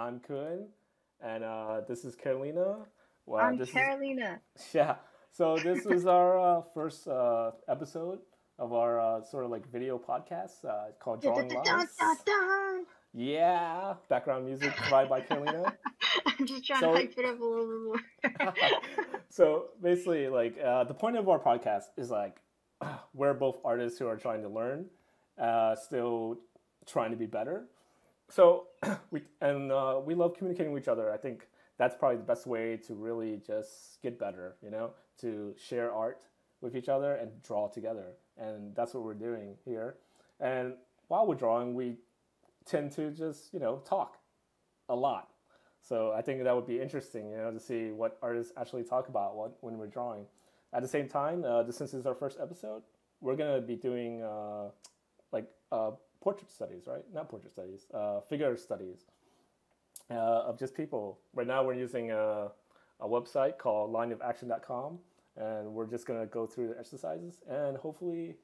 I'm Kun, and uh, this is Carolina. Well, I'm Carolina. Is, yeah. So this is our uh, first uh, episode of our uh, sort of like video podcast uh, called Drawing Lines. Yeah, background music provided by Carolina. I'm just trying so, to hype it up a little bit more. so basically, like uh, the point of our podcast is like we're both artists who are trying to learn, uh, still trying to be better. So we and uh, we love communicating with each other. I think that's probably the best way to really just get better. You know, to share art with each other and draw together, and that's what we're doing here. And while we're drawing, we tend to just you know talk a lot. So I think that would be interesting, you know, to see what artists actually talk about when we're drawing. At the same time, uh, since this is our first episode, we're gonna be doing uh, like uh, portrait studies, right? Not portrait studies, uh, figure studies uh, of just people. Right now, we're using a, a website called lineofaction.com, and we're just gonna go through the exercises, and hopefully,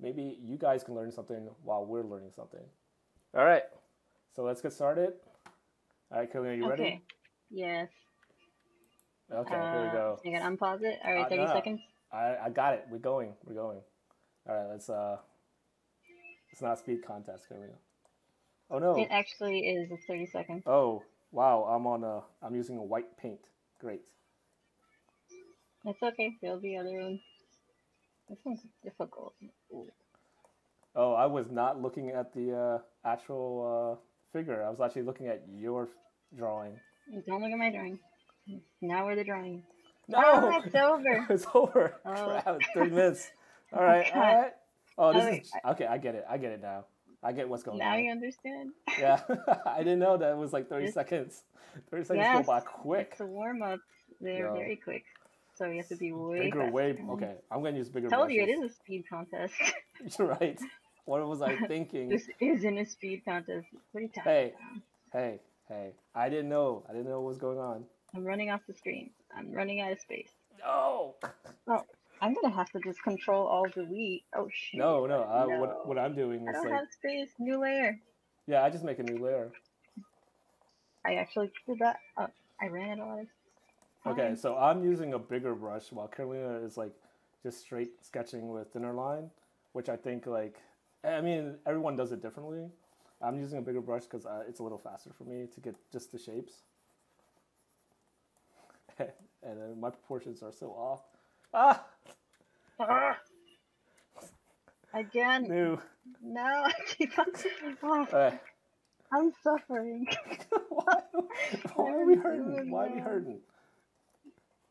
maybe you guys can learn something while we're learning something. All right, so let's get started. All right, Kelly, are you okay. ready? Yes. Okay, uh, here we go. You can unpause it. All right, uh, 30 no, seconds. I, I got it. We're going. We're going. All right, let's uh it's not a speed contest, Kelly. Oh no. It actually is. It's 30 seconds. Oh, wow. I'm on a I'm using a white paint. Great. It's okay. There'll be other ones. This one's difficult. Ooh. Oh, I was not looking at the uh, actual uh, figure. I was actually looking at your drawing. Don't look at my drawing. Now we're the drawing. No, oh, it's over. it's over. Oh. Crap, three minutes. All right, all right. Oh, this is okay. I get it. I get it now. I get what's going now on. Now you understand. Yeah, I didn't know that it was like thirty seconds. Thirty seconds yes, go by quick. It's a warm up. They're very quick, so you have to be way bigger. Faster. Way okay. I'm gonna use bigger. I told brushes. you it is a speed contest. You're right. What was I thinking? this isn't a speed contest. Hey, hey, hey! I didn't know. I didn't know what was going on. I'm running off the screen. I'm running out of space. No. Oh, I'm gonna have to just control all delete. Oh shit. No, no. Uh, no. What what I'm doing is I don't like. have space. New layer. Yeah, I just make a new layer. I actually did that. Oh, I ran it of. Okay, so I'm using a bigger brush while Carolina is like just straight sketching with thinner line, which I think like I mean everyone does it differently. I'm using a bigger brush because uh, it's a little faster for me to get just the shapes. and then my proportions are so off. Ah! ah! Again. No. No, I keep on. Oh, I'm suffering. why, why are we hurting? Why are we hurting?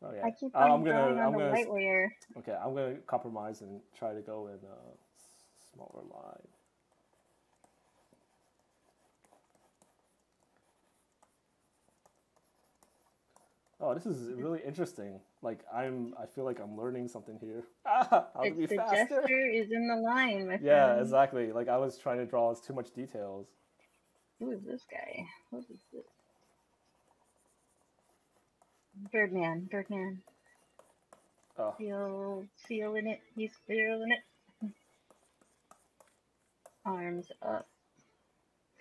Oh yeah. I keep on I'm gonna. I'm gonna. Layer. Okay, I'm gonna compromise and try to go in a smaller line. Oh, this is really interesting. Like I'm, I feel like I'm learning something here. Ah, how to be the faster. gesture is in the line. My yeah, friend. exactly. Like I was trying to draw as too much details. Who is this guy? What is this? Birdman. Birdman. Oh. Feel, feeling it. He's feeling it. Arms up.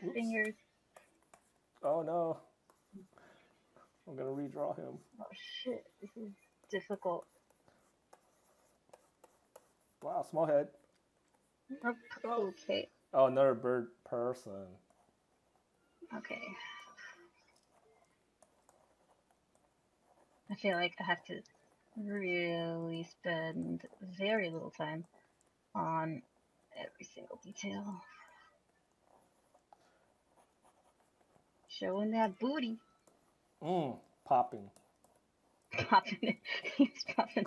Oops. Fingers. Oh no. I'm gonna redraw him. Oh shit, this is difficult. Wow, small head. Okay. Oh, another bird person. Okay. I feel like I have to really spend very little time on every single detail. Showing that booty. Mm, popping. Popping. He's popping.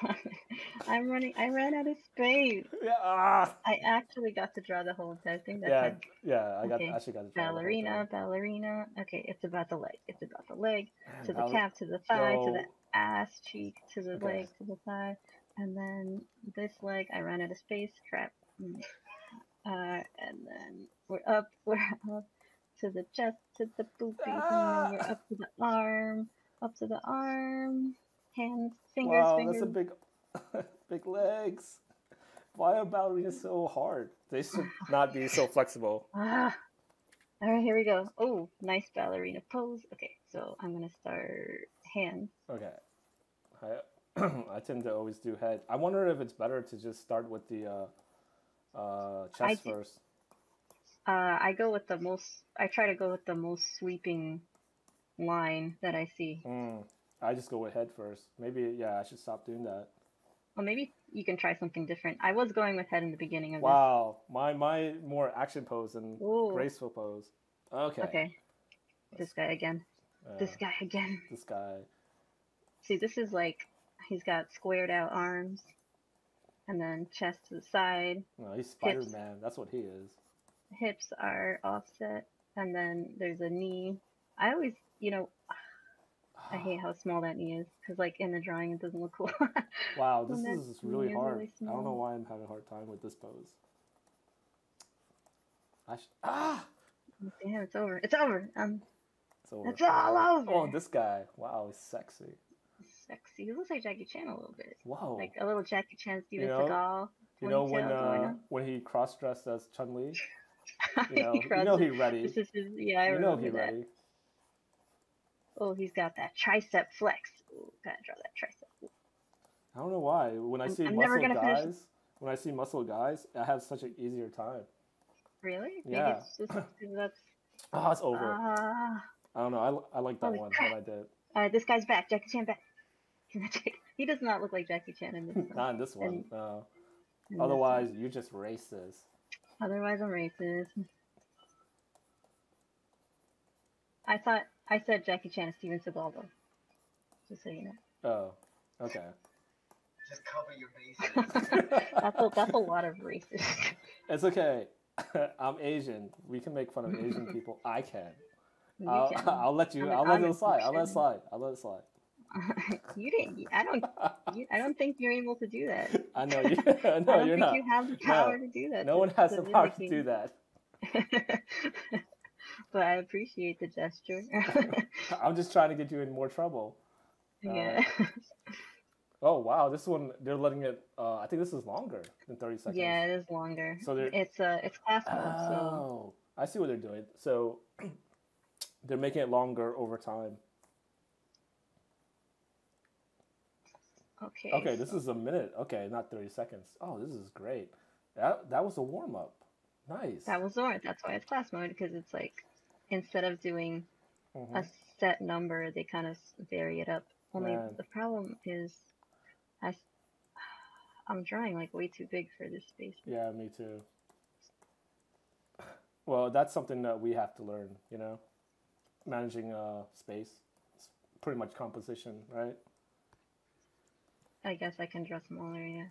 I'm running. I ran out of space. Yeah. Ah. I actually got to draw the whole entire thing. That's yeah. Yeah. I got. Okay. Actually got to draw ballerina. ballerina. Okay. It's about the leg. It's about the leg to the calf to the thigh to the ass cheek to the okay. leg to the thigh, and then this leg. I ran out of space. Crap. Mm. Uh, and then we're up. We're up to the chest, to the boobies, ah! and then you're up to the arm, up to the arm, hands, fingers, wow, fingers. that's a big, big legs. Why are ballerinas so hard? They should not be so flexible. Ah. All right, here we go. Oh, nice ballerina pose. Okay, so I'm gonna start hands. Okay. I I tend to always do head. I wonder if it's better to just start with the uh, uh, chest do- first. Uh, I go with the most. I try to go with the most sweeping line that I see. Mm, I just go with head first. Maybe yeah, I should stop doing that. Well, maybe you can try something different. I was going with head in the beginning of Wow, my my more action pose and Ooh. graceful pose. Okay. this. Okay, this guy again. Uh, This guy again. This guy. See, this is like he's got squared out arms, and then chest to the side. No, he's Spider Man. That's what he is. Hips are offset, and then there's a knee. I always, you know, I hate how small that knee is because, like, in the drawing, it doesn't look cool. Wow, this is really knee is hard. really I don't know why I'm having a hard time with this pose. I ah, Damn, it's over. It's over. Um, it's over. it's all over. Oh, this guy. Wow, he's sexy. Sexy. He looks like Jackie Chan a little bit. Whoa. Like a little Jackie Chan, Steven know, Seagal. you know when uh, when he cross dressed as Chun Li? You know, you know he ready. This is his, yeah, I You know he that. ready. Oh, he's got that tricep flex. Ooh, gotta draw that tricep. I don't know why. When I I'm- see I'm muscle gonna finish- guys, when I see muscle guys, I have such an easier time. Really? Maybe Yeah. it's just that's. Oh, it's over. Ah. I don't know. I, I like that one crap. that I did. Uh, this guy's back. Jackie Chan back. he does not look like Jackie Chan in this one. Not in this one. And- No. in. Otherwise, you're just racist. Otherwise, I'm racist. I thought I said Jackie Chan is Steven Seagal though. Just so you know. Oh, okay. Just cover your bases. that's a that's a lot of racist. It's okay. I'm Asian. We can make fun of Asian people. I can. You I'll, can. I'll let you. I'm I'll let it slide. I'll let it slide. I'll let it slide. you didn't. I don't. You, I don't think you're able to do that. I know you. I no, don't you're think not. you have the power to do that. No one has the power to do that. but I appreciate the gesture. I'm just trying to get you in more trouble. yeah. Oh wow, this one they're letting it. Uh, I think this is longer than 30 seconds. yeah, it is longer. So they're- it's uh, it's class mode. So Oh, I see what they're doing. So they're making it longer over time. okay. Okay, this is a minute. Okay, not 30 seconds. Oh, this is great. That that was a warm up. Nice. That was Zord. That's why it's class mode because it's like instead of doing Mhm. a set number, they kind of vary it up. Only Man. the problem is, I, I'm drawing like way too big for this space. Yeah, me too. Well, that's something that we have to learn, you know, managing uh, space. It's pretty much composition, right? I guess I can draw smaller. Yeah.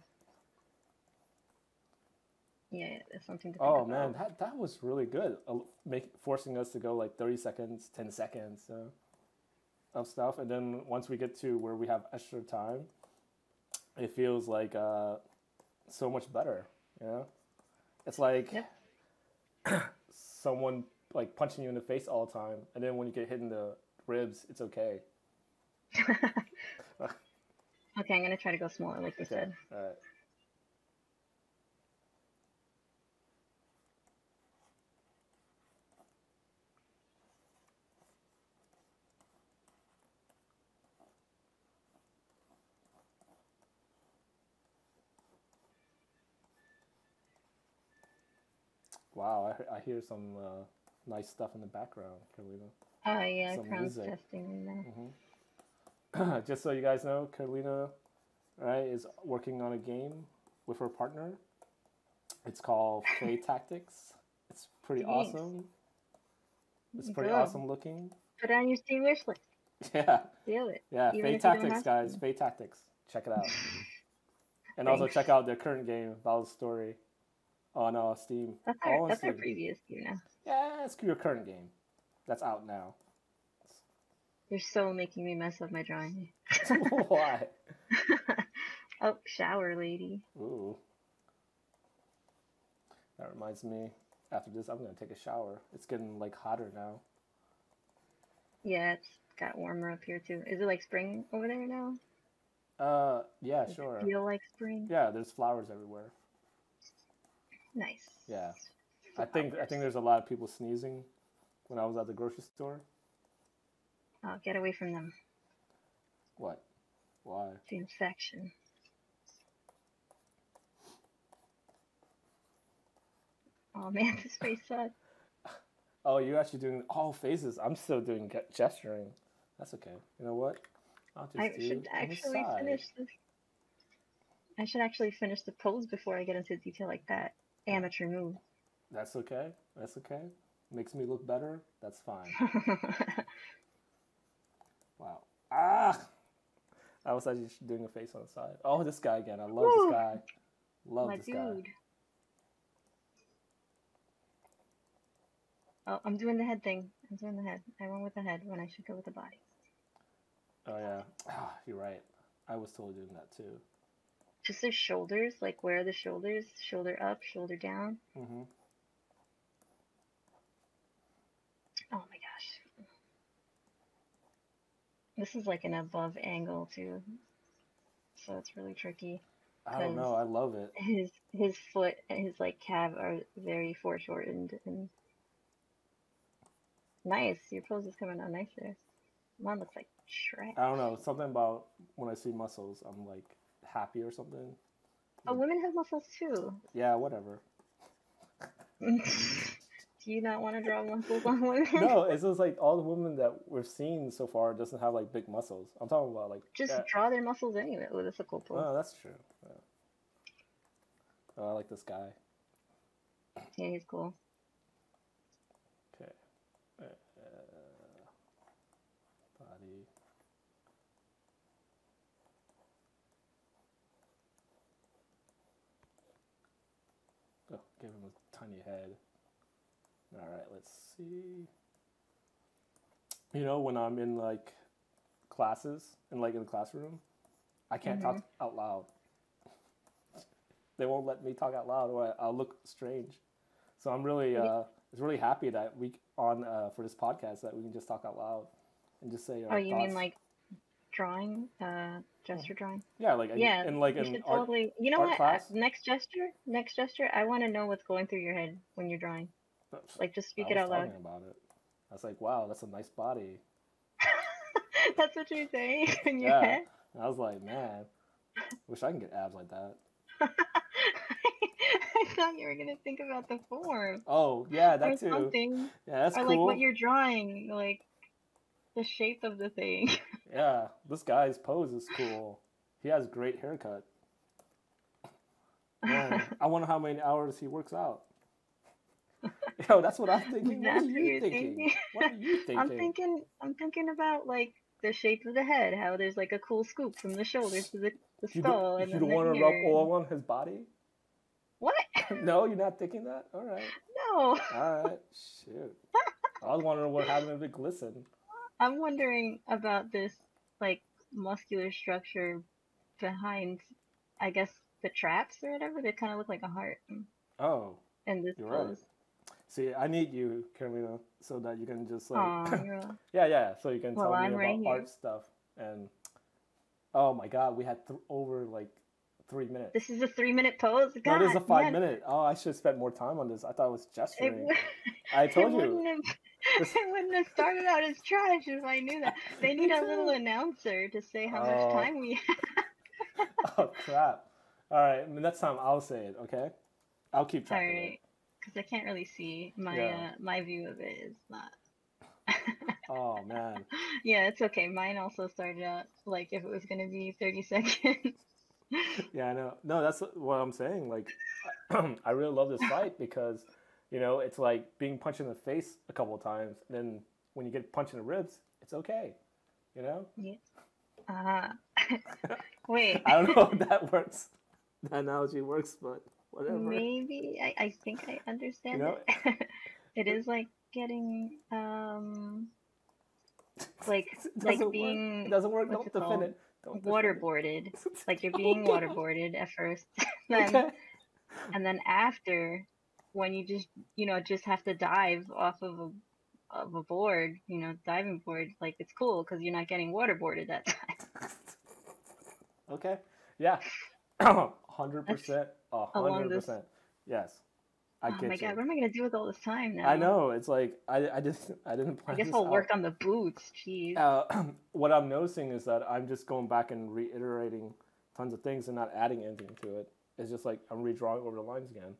Yeah, that's something to think Oh about. man, that that was really good. Uh, make forcing us to go like thirty seconds, ten seconds uh, of stuff, and then once we get to where we have extra time, it feels like uh, so much better. You know, it's like someone like punching you in the face all the time, and then when you get hit in the ribs, it's okay. okay, I'm gonna try to go smaller, like you Okay, said. all right. Wow, I, I hear some uh, nice stuff in the background, Carolina. Oh yeah, Some Crown's music. testing now. Mm-hmm. Just so you guys know, Carolina, right, is working on a game with her partner. It's called Fae Tactics. It's pretty Thanks. awesome. It's pretty Good. awesome looking. Put on your Steam wish list. Yeah, Do it. yeah. Even Fae if you don't Tactics, guys. Fae Tactics. Check it out. and also check out their current game, Val's Story, on uh, Steam. That's All our that's our previous game know. Yeah, it's your current game. That's out now. You're so making me mess up my drawing. Why? oh, shower lady. Ooh. That reminds me. After this, I'm gonna take a shower. It's getting like hotter now. Yeah, it's got warmer up here too. Is it like spring over there now? Uh, yeah, Does sure. Feel like spring? Yeah, there's flowers everywhere. Nice. Yeah. I think I think there's a lot of people sneezing when I was at the grocery store. Oh, get away from them. What? Why? The infection. Oh man, this face sucks. Oh, you're actually doing all faces. I'm still doing gesturing. That's okay. You know what? I'll just I do should actually finish this. I should actually finish the pose before I get into detail like that. Amateur move. That's okay. That's okay. Makes me look better. That's fine. Wow. Ah! I was actually doing a face on the side. Oh, this guy again. I love Woo! this guy. Love My this guy. Oh, I'm doing the head thing. I'm doing the head. I went with the head when I should go with the body. Oh yeah. Ah, you're right. I was totally doing that too. Just the shoulders, like where are the shoulders? Shoulder up, shoulder down. hmm Oh my gosh. This is like an above angle too. So it's really tricky. I don't know. I love it. His his foot and his like calf are very foreshortened and nice. Your pose is coming out nice there. Mine looks like trash. I don't know. Something about when I see muscles, I'm like happy or something. Oh, women have muscles too. Yeah, whatever. Do you not want to draw muscles on women? No, it's just like all the women that we've seen so far doesn't have like big muscles. I'm talking about like Just yeah. draw their muscles anyway. Oh, that's a cool pose. Oh, that's true. Yeah. Oh, I like this guy. yeah, he's cool. Okay. Uh, body. Oh, give a tiny head. All right, let's see. You know, when I'm in like classes and like in the classroom, I can't talk out loud. They won't let me talk out loud, or I- I'll look strange. So I'm really, uh, it's really happy that we on uh, for this podcast that we can just talk out loud and just say. Oh, you thoughts. mean like drawing, uh, gesture drawing? Yeah, like Yeah, and like you an should art. totally. You know what? class? Next gesture, next gesture. I want to know what's going through your head when you're drawing. Like, just speak it out loud. about it. I was like, wow, that's a nice body. That's what you're saying in your Yeah. head. And I was like, man, wish I can get abs like that. I thought you were gonna think about the form Oh yeah, or that too. something, Yeah, that's or cool. like what you're drawing, like the shape of the thing. Yeah, this guy's pose is cool. He has great haircut. Man, I wonder how many hours he works out. Yo, that's what I'm thinking. What are you thinking? thinking? What are you thinking? I'm thinking, I'm thinking about like the shape of the head, how there's like a cool scoop from the shoulders to the, the you skull, don't, and you don't want to rub oil on his body? What? No, you're not thinking that? All right. No, All right. Shoot. I was wondering what happened if it glistened. I'm wondering about this like muscular structure behind, I guess the traps or whatever. They kind of look like a heart Oh, and this You're right. pose. see, I need you, Carolina, so that you can just like, Aw, yeah, yeah, so you can Well, tell me I'm about right here. art stuff and. Oh my God, we had th- over like three minutes. This is a three minute pose. no, this is a five man, minute. Oh, I should have spent more time on this. I thought it was It, gesturing. w- I told it you. Have, it wouldn't have started out as trash if I knew that. They need a little announcer to say how Oh. much time we have. oh crap! All right, I mean, next time I'll say it. Okay, I'll keep track of. Alright, because I can't really see my Yeah. uh, my view of it is not. Oh man. yeah, it's okay. Mine also started out like if it was gonna be thirty seconds. Yeah, I know. No, that's what I'm saying. Like, I really love this fight because, you know, it's like being punched in the face a couple of times. Then when you get punched in the ribs, it's okay. You know. yeah. Uh, wait. I don't know if that works. That analogy works, but whatever. Maybe I, I think I understand know, it. it is like getting um like It like doesn't work. being It doesn't work. Don't defend called? it. Don't waterboarded. it. Like you're being Okay. waterboarded at first, then Okay. and then after, when you just you know just have to dive off of a of a board, you know, diving board, like it's cool because you're not getting waterboarded that time. Okay. Yeah. Hundred percent. A hundred percent. Yes. I oh get my you. god, what am I gonna do with all this time now? I know it's like I, I just I didn't plan. I guess this I'll out. work on the boots. Jeez. Uh, what I'm noticing is that I'm just going back and reiterating tons of things and not adding anything to it. It's just like I'm redrawing over the lines again.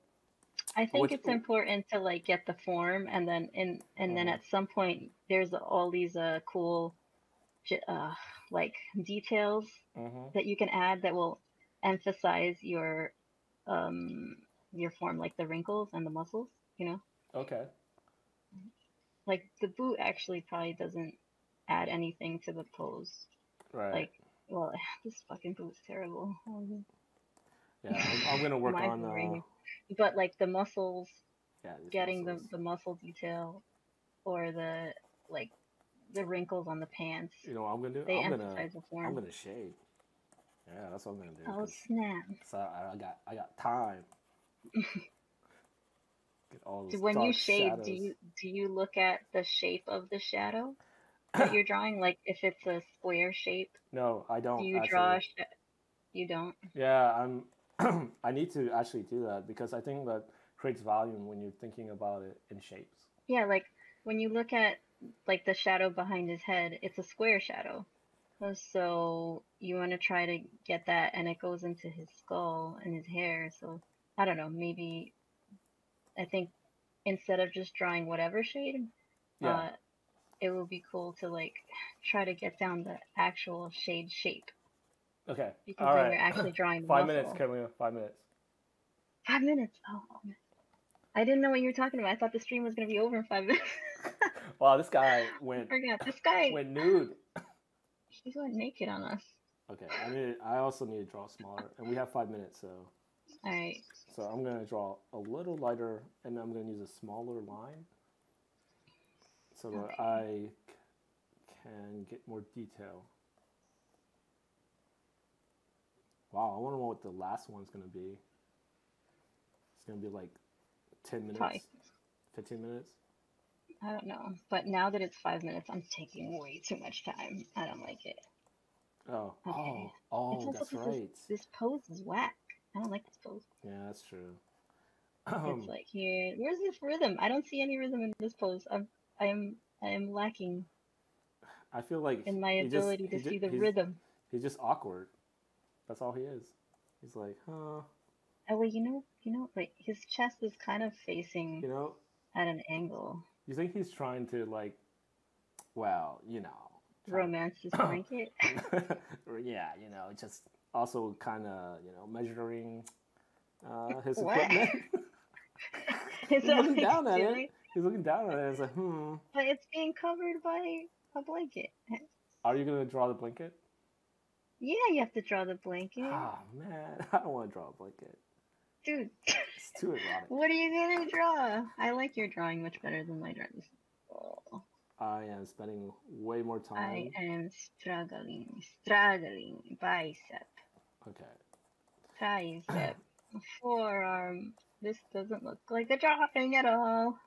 I think it's important to like get the form, and then in and then Mhm. at some point there's all these uh cool, uh like details Mm-hmm. that you can add that will emphasize your um your form, like the wrinkles and the muscles. You know, Okay. like the boot actually probably doesn't add anything to the pose. Right. Like, well, this fucking boot's terrible. yeah, I'm, I'm gonna work on. Uh. But like the muscles, yeah, getting muscles. the the muscle detail, or the like the wrinkles on the pants, You know what I'm gonna do? they I'm gonna emphasize the form. I'm gonna shave. Yeah, that's what I'm gonna do. Oh snap! So I, I got I got time. Get all those When you shave, shadows. do you do you look at the shape of the shadow that you're drawing? Like if it's a square shape, No, I don't. do you actually. draw? A sh- you don't. Yeah, I'm. I need to actually do that because I think that creates volume when you're thinking about it in shapes. Yeah, like when you look at like the shadow behind his head, it's a square shadow. So you want to try to get that, and it goes into his skull and his hair. So I don't know. Maybe I think instead of just drawing whatever shade, Yeah. uh, it would be cool to like try to get down the actual shade shape Okay. because All right. you're actually drawing Five muscle. minutes, Carolina. Five minutes. Five minutes. Oh. I didn't know what you were talking about. I thought the stream was gonna be over in five minutes. Wow, this guy went Forgot this guy. went nude. He went naked on us. Okay, I need. I also need to draw smaller, and we have five minutes, so All right. so I'm gonna draw a little lighter, and I'm gonna use a smaller line, so that I can get more detail. Wow, I wonder what the last one's gonna be. It's gonna be like ten minutes, Probably. fifteen minutes. I don't know. But now that it's five minutes, I'm taking way too much time. I don't like it. Oh, Okay. oh, oh, that's 'cause right. This pose is whack. I don't like this pose. Yeah, that's true. Um, it's like here. Where's this rhythm? I don't see any rhythm in this pose. I'm I am I am lacking I feel like in my he just- ability to see the he's- rhythm. He's just awkward. That's all he is. He's like, huh, Oh wait, you know, you know, wait. His chest is kind of facing you know. at an angle. You think he's trying to like, well, you know, Romance his blanket. yeah, you know, just also kind of you know measuring uh, his What? equipment. He's looking he's down at it. He's looking down at it. It's like, hmm, But it's being covered by a blanket. are you gonna draw the blanket? Yeah, you have to draw the blanket. Oh man, I don't want to draw a blanket. Dude, It's too erotic. what are you gonna draw? I like your drawing much better than my drawings. Oh, I am spending way more time. I am struggling, struggling. Bicep, Okay. tricep, forearm. This doesn't look like a drawing at all.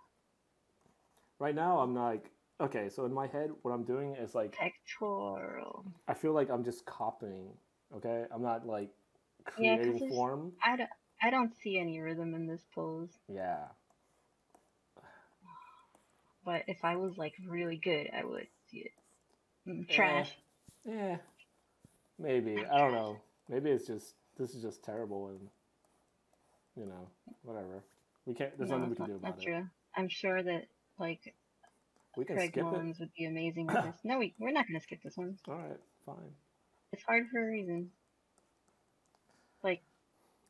Right now, I'm like, okay, so in my head, what I'm doing is like, Pectoral. I feel like I'm just copying, okay? I'm not like Yeah, creating it's- form. I don't, I don't see any rhythm in this pose. Yeah. But if I was like really good, I would see it. Mm, trash. Yeah. Maybe. I don't know. Maybe it's just, this is just terrible and, you know, whatever. We can't, there's no, nothing we can not, do about not it. true. I'm sure that like We can Craig skip Mullins would be amazing with this. No, we, we're not gonna skip this one. All right, fine. It's hard for a reason. Like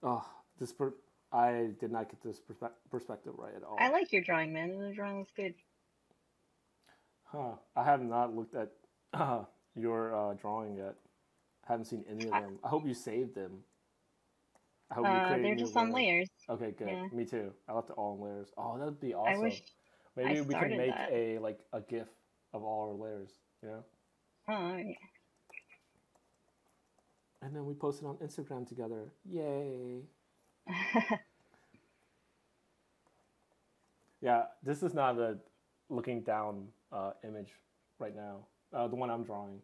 Oh, this, per- I did not get this perspe- perspective right at all. I like your drawing, man. The drawing looks good. Huh. I have not looked at uh, your uh, drawing yet. I haven't seen any of them. I hope you saved them. I hope you Uh, created they're just on layers. layers. Okay, good. Yeah. Me too. I left it all in layers. Oh, that would be awesome. I wish. Maybe I we can make that. a like a GIF of all our layers. You know, Oh, alright. and then we post it on Instagram together. Yay! Yeah, this is not a looking down uh, image right now. Uh, the one I'm drawing,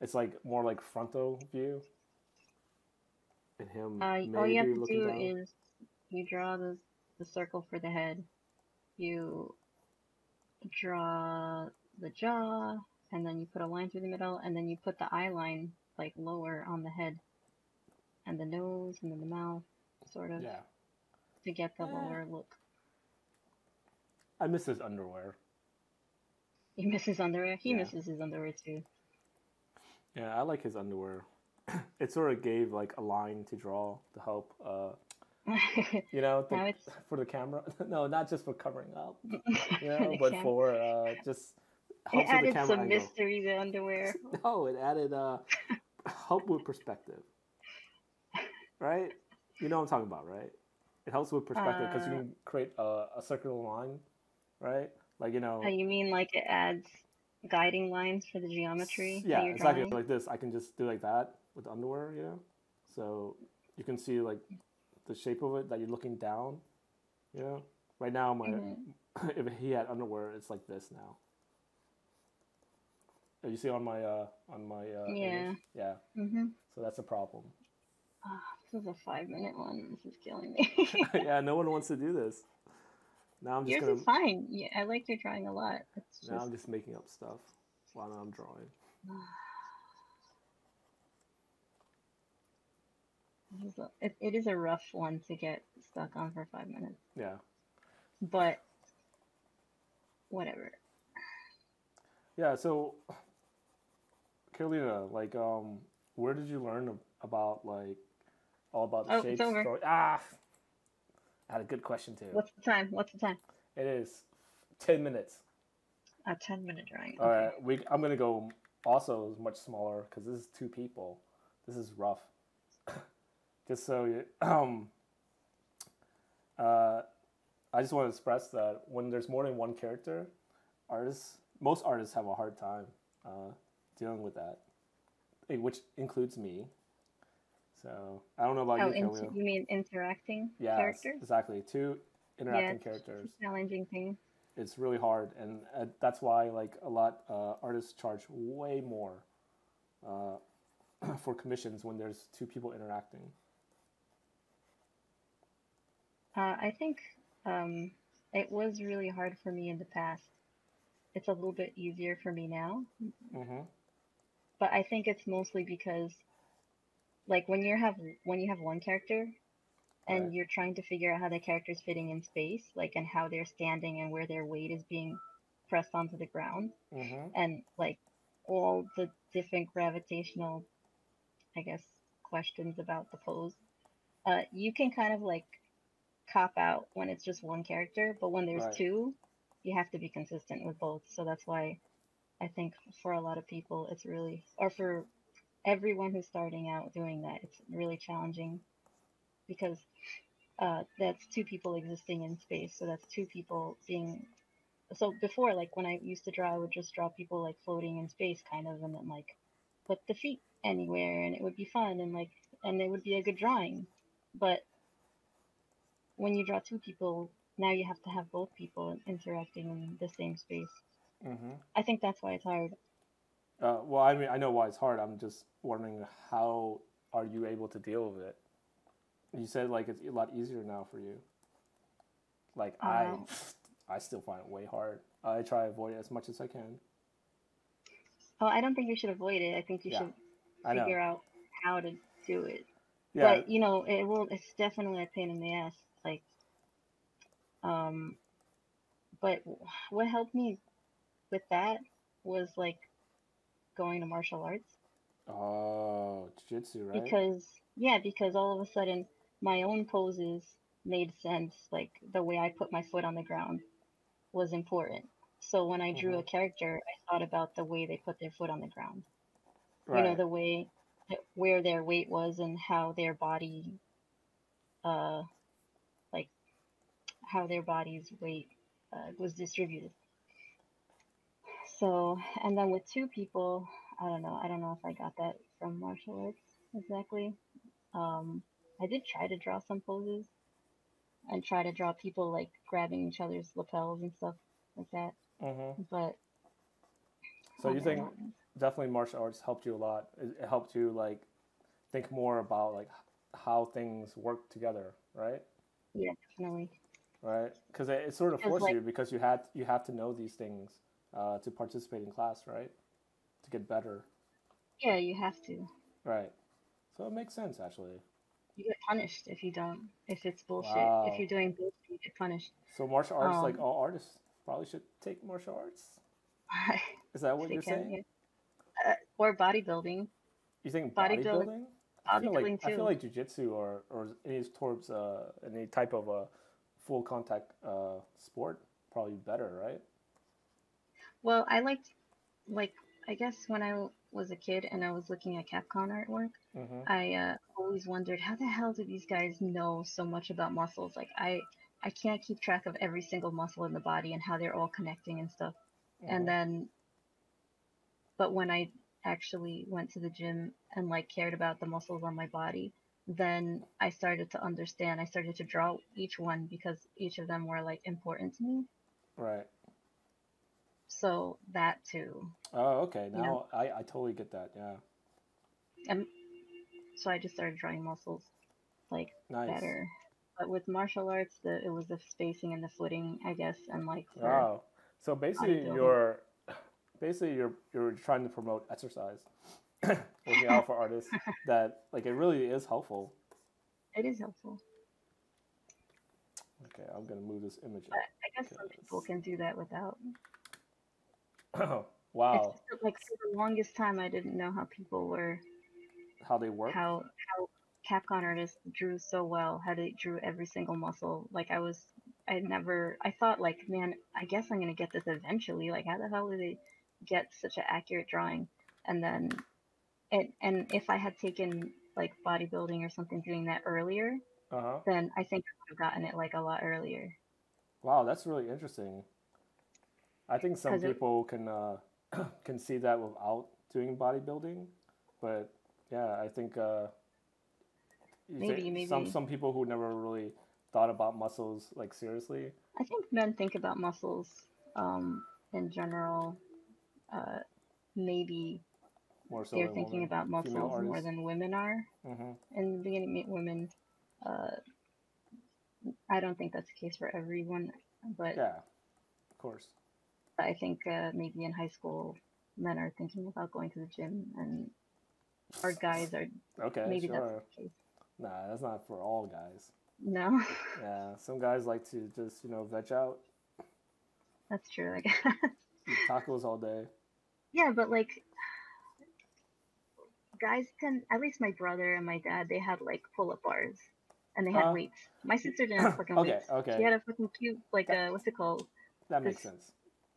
it's like more like frontal view, and him uh, maybe all you have to do down. is you draw the the circle for the head. You draw the jaw, and then you put a line through the middle, and then you put the eye line like lower on the head, and the nose, and then the mouth, sort of, Yeah. to get the Eh. lower look. I miss his underwear. He misses underwear. He Yeah. misses his underwear too. Yeah, I like his underwear. it sort of gave like a line to draw to help, uh, you know, the- for the camera. no, not just for covering up, you know, but cam- for uh, just it helps with the added camera some angle. mystery to underwear. No, it added uh, help with perspective, right? You know what I'm talking about, right? It helps with perspective because you Uh, can create a, a circular line, right? Like you know, Oh, you mean like it adds guiding lines for the geometry? yeah, exactly drawing? like this. I can just do like that with underwear, you know. So you can see like the shape of it that you're looking down. You know, right now my Mhm. if he had underwear, it's like this now. You see on my uh on my uh, image? Yeah. yeah. Mm-hmm. So that's a problem. this is a five minute one. This is killing me. yeah, no one wants to do this. Now I'm just Yours gonna. is fine. Yeah, I like your drawing a lot. It's just, Now I'm just making up stuff while I'm drawing. this is a, it, it is a rough one to get stuck on for five minutes, Yeah, but whatever. yeah. So, Carolina, like, um, where did you learn about like all about the Oh, shapes? Ah, I had a good question too. What's the time? What's the time? It is ten minutes. A ten minute drawing. All okay. right, we. I'm gonna go also much smaller because this is two people. This is rough. Just so you, um, uh, I just want to express that when there's more than one character, artists, most artists have a hard time uh, dealing with that, eh, which includes me. So I don't know about Oh, you, inter- you mean interacting Yeah, characters? exactly. Two interacting it's characters a challenging thing. it's really hard and uh, that's why like a lot uh, artists charge way more uh, for commissions when there's two people interacting Uh, I think um, it was really hard for me in the past. It's a little bit easier for me now, mm-hmm. but I think it's mostly because, like, when you have when you have one character, and Right. you're trying to figure out how the character's fitting in space, like, and how they're standing and where their weight is being pressed onto the ground, Mm-hmm. and like all the different gravitational, I guess, questions about the pose. Uh, you can kind of like cop out when it's just one character, but when there's Right. two, you have to be consistent with both. So that's why I think for a lot of people, it's really, or for everyone who's starting out doing that, it's really challenging because uh, that's two people existing in space. So that's two people being. So before, like when I used to draw, I would just draw people like floating in space, kind of, and then like put the feet anywhere, and it would be fun, and like, and it would be a good drawing. But when you draw two people, now you have to have both people interacting in the same space. Mm-hmm. I think that's why it's hard. Uh, well i mean i know why it's hard i'm just wondering how are you able to deal with it you said like it's a lot easier now for you like i Um, i still find it way hard i try to avoid it as much as i can Oh, I don't think you should avoid it. I think you Yeah, should figure out how to do it. yeah But you know, it will. It's definitely a pain in the ass. Um, but what helped me with that was like going to martial arts oh jiu-jitsu right because yeah, because all of a sudden my own poses made sense. Like the way I put my foot on the ground was important. So when I drew a character, I thought about the way they put their foot on the ground. right. you know the way where their weight was and how their body uh how their body's weight uh, was distributed so and then with two people i don't know i don't know if i got that from martial arts exactly um i did try to draw some poses and try to draw people like grabbing each other's lapels and stuff like that mm-hmm. but so you think know. definitely martial arts helped you a lot. It, it helped you like think more about like how things work together, right? yeah definitely right? Because it, it sort of forces like- you because you had you have to know these things uh, to participate in class, right? To get better, Yeah, you have to. right? So it makes sense actually. You get punished if you don't. If it's bullshit. Wow. If you're doing bullshit, you get punished. So martial arts, like Um, all artists, probably should take martial arts. Is that what you're can, saying? yeah. Uh, or bodybuilding. You think Bodybuilding- bodybuilding? I feel like I feel like jujitsu or or any towards uh, any type of a full contact uh, sport probably better, right? Well, I liked, like, I guess when I was a kid and I was looking at Capcom artwork, Mm-hmm. I uh, always wondered how the hell do these guys know so much about muscles? Like, I I can't keep track of every single muscle in the body and how they're all connecting and stuff. Mm-hmm. And then, but when I actually went to the gym and like cared about the muscles on my body, then I started to understand. I started to draw each one because each of them were like important to me. right. So that too. Oh, okay. You Now know. I, I totally get that. Yeah. And so I just started drawing muscles like Nice. better. But with martial arts, the it was the spacing and the footing, I guess, and like Wow. So basically, Bodybuilding. you're basically you're you're trying to promote exercise, working out for artists. That like it really is helpful. it is helpful. Okay, I'm gonna move this image. But I guess some people can do that without. up. wow, It's just, like for the longest time, I didn't know how people were how they work. how how Capcom artists drew so well, how they drew every single muscle. Like I was, I never, I thought like, man, I guess I'm gonna get this eventually. Like how the hell do they get such an accurate drawing? And then, and and if I had taken like bodybuilding or something doing that earlier, Uh huh. then I think I would have gotten it like a lot earlier. Wow, that's really interesting. I think some 'Cause it- people can uh, can see that without doing bodybuilding, but yeah, I think uh, Maybe, maybe. some some people who never really thought about muscles like seriously. I think men think about muscles um, in general. Uh, maybe More so they're thinking women, about muscles more than women are. hmm in the beginning women uh i don't think that's the case for everyone but Yeah, of course. i think uh, maybe in high school men are thinking about going to the gym and our guys are Okay, maybe sure. that's the case Nah, that's not for all guys. no Yeah, some guys like to just you know veg out, that's true i guess eat tacos all day. yeah but like guys can at least my brother and my dad they had like pull-up bars and they had Uh, weights. My sister didn't have fucking Okay, weights. okay. she had a fucking cute like uh what's it called? That makes sense.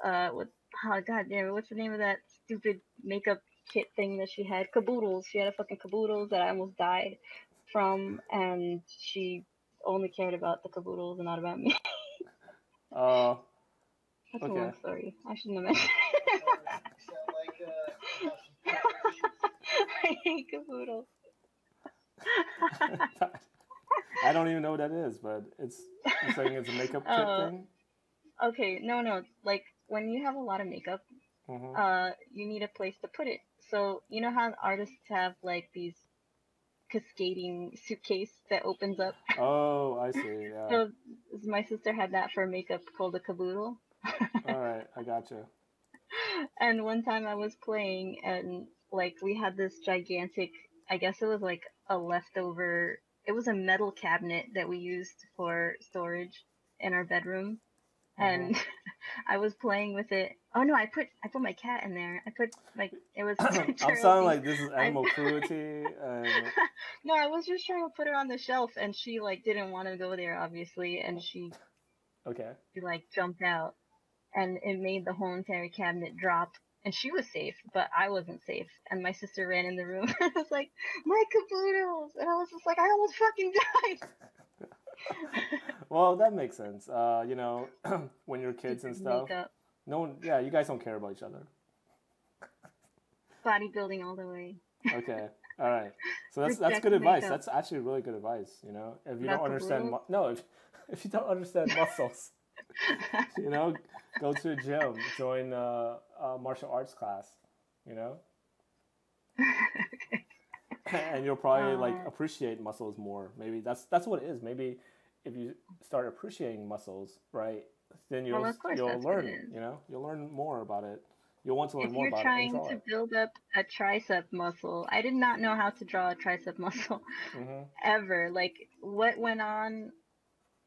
uh what oh god damn it, what's the name of that stupid makeup kit thing that she had? Caboodles. She had a fucking caboodles that i almost died from and she only cared about the caboodles and not about me. Uh, that's a long story. I shouldn't have mentioned Sound like uh, how she i hate caboodles I don't even know what that is, but it's you're saying it's a makeup kit Uh, thing. okay no no like when you have a lot of makeup hmm uh you need a place to put it so you know how artists have like these cascading suitcase that opens up Oh, I see. Yeah. So my sister had that for makeup called a caboodle. All right, I got you. And one time I was playing and like we had this gigantic I guess it was like a leftover it was a metal cabinet that we used for storage in our bedroom. And uh-huh. I was playing with it. Oh no, I put I put my cat in there. I put like it was I'm sounding like this is animal cruelty. And, no, I was just trying to put her on the shelf and she like didn't want to go there obviously and she okay. she like jumped out and it made the whole entire cabinet drop and she was safe but i wasn't safe and my sister ran in the room and was like my caboodles and i was just like i almost fucking died Well, that makes sense. Uh, you know, when you're kids and stuff, makeup no one. Yeah, you guys don't care about each other. bodybuilding all the way Okay. All right. So that's that's good advice. makeup. That's actually really good advice. You know, if you About don't understand, mu- no, if if you don't understand muscles, you know, go to a gym, join a, a martial arts class. You know, and you'll probably like Uh. appreciate muscles more. Maybe that's that's what it is. Maybe if you start appreciating muscles, right, then you'll course you'll learn. You know, you'll learn more about it. You'll want to learn If more you're trying to build up a tricep muscle, I did not know how to draw a tricep muscle it. hmm ever. Like what went on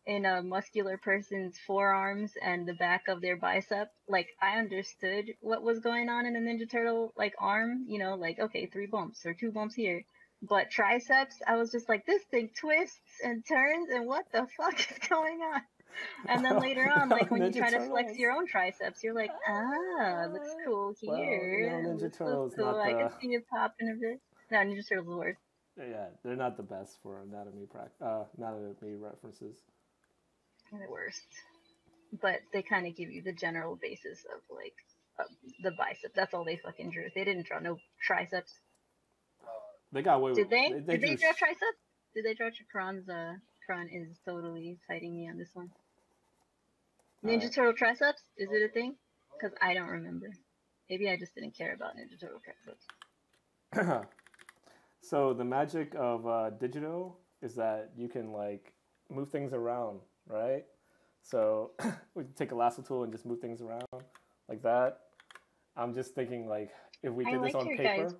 in a muscular person's forearms and the back of their bicep, like I understood what was going on in a Ninja Turtle like arm, you know, like okay, three bumps or two bumps here. But triceps, I was just like, this thing twists and turns, and what the fuck is going on? And then later on, like when you Ninja try to flex your own triceps, you're like, ah, looks cool Well, here. know, Ninja looks so Turtles cool. not I can the- see it popping a bit. No, Ninja Turtles is the worst. Yeah, they're not the best for anatomy prac- uh, anatomy references. The worst. But they kind of give you the general basis of like of the bicep. That's all they fucking drew. They didn't draw no triceps. They got away Did with they? They, Did they draw triceps? Did they draw Kron's? Uh, Kron is totally fighting me on this one. Ninja Alright. Turtle triceps? Is it a thing? Because I don't remember. Maybe I just didn't care about Ninja Turtle triceps. so the magic of uh, digital is that you can like move things around, right? So we take a lasso tool and just move things around like that. I'm just thinking like if we I did like this on your paper. guys'.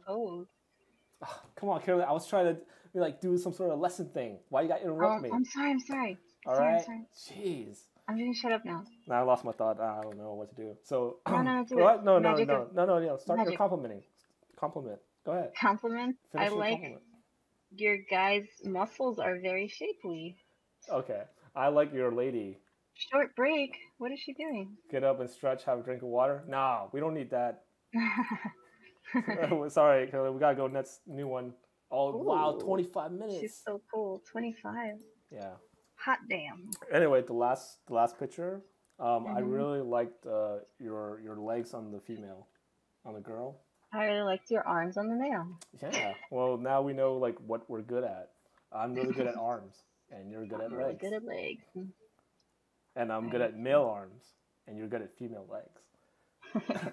Ah, come on, Carolyn. I was trying to like do some sort of lesson thing. Why you got to interrupt Um, me? I'm sorry. I'm sorry. All sorry, I'm sorry. Jeez. I'm gonna shut up now. Now I lost my thought. I don't know what to do. So No, no, do what? No, no, Magic no, of- no, no, no. Start your complimenting. Compliment. Go ahead. Compliment. Finish I like compliment. your guys' muscles are very shapely. Okay. I like your lady. Short break. What is she doing? Get up and stretch. Have a drink of water. Nah, we don't need that. Sorry, Carolyn. We gotta go next new one. Oh wow, 25 minutes. She's so cool. 25. Yeah. Hot damn. Anyway, the last the last picture. Um, I Mhm. really liked uh, your your legs on the female, on the girl. I really liked your arms on the male. Yeah. Well, now we know like what we're good at. I'm really good at arms, and you're good at I'm really legs. good at legs. and I'm good at male arms, and you're good at female legs.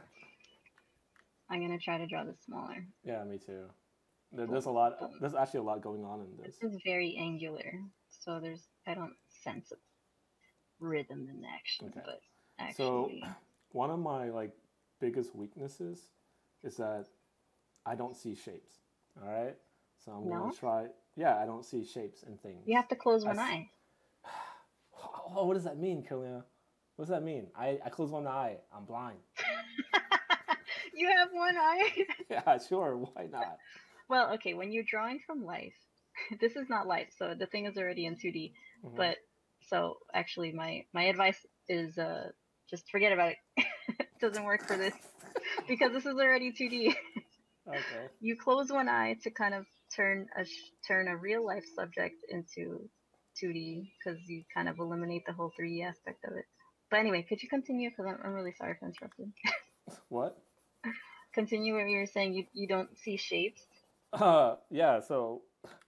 I'm gonna try to draw this smaller. Yeah, me too. There, there's a lot. There's actually a lot going on in this. This is very angular, so there's I don't sense a rhythm in the action, Okay. but So- One of my like biggest weaknesses is that I don't see shapes. All right. So I'm No? gonna try. Yeah, I don't see shapes and things. you have to close one I eye. Oh, what does that mean, Kalia? What does that mean? I, I close one eye. I'm blind. you have one eye. yeah, sure. Why not? well, okay, when you're drawing from life, this is not life, so the thing is already in 2D. Mhm. But so actually, my my advice is uh just forget about it. it doesn't work for this because this is already 2D. okay. you close one eye to kind of turn a turn a real life subject into 2D because you kind of eliminate the whole 3D aspect of it. But anyway, could you continue? Because I'm, I'm really sorry for interrupting. What? continue what you were saying. You you don't see shapes. Uh, yeah. So,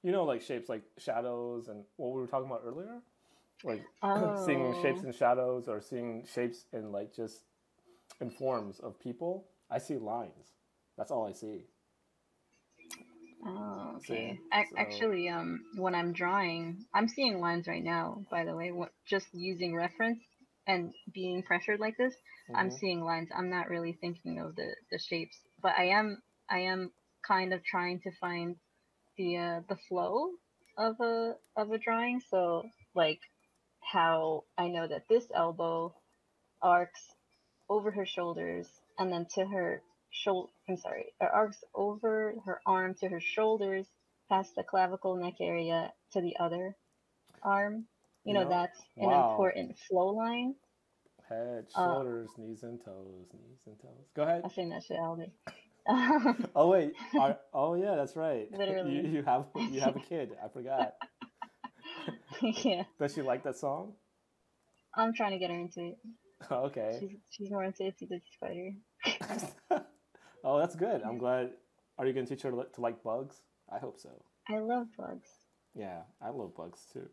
you know, like shapes, like shadows, and what we were talking about earlier, like seeing shapes Oh. and shadows, or seeing shapes in like just in forms of people. I see lines. That's all I see. Oh, See, okay. So- Actually, um, when I'm drawing, I'm seeing lines right now. By the way, what, just using reference and being pressured like this, I'm Mhm. seeing lines. I'm not really thinking of the the shapes, but I am I am kind of trying to find the uh, the flow of a of a drawing. So like how I know that this elbow arcs over her shoulders and then to her shoulder. I'm sorry, it arcs over her arm to her shoulders, past the clavicle neck area to the other arm. You know, Yeah. that's an Wow. important flow line. Head, Uh, shoulders, knees and toes, knees and toes. Go ahead. I saying that shit all day. Oh wait. Are, oh yeah, that's right. Literally. You, you have you have a kid. I forgot. yeah, Does she like that song? I'm trying to get her into it. okay. She's she's more into Itsy Bitsy Spider. Oh, that's good. I'm glad. Are you gonna teach her to, to like bugs? I hope so. I love bugs. Yeah, I love bugs too.